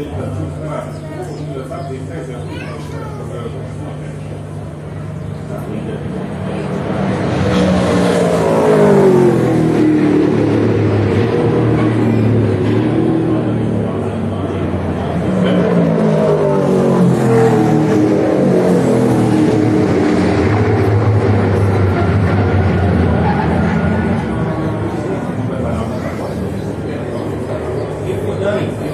一个，二，三个，四个，五个，六的，七个，八个，ないですね。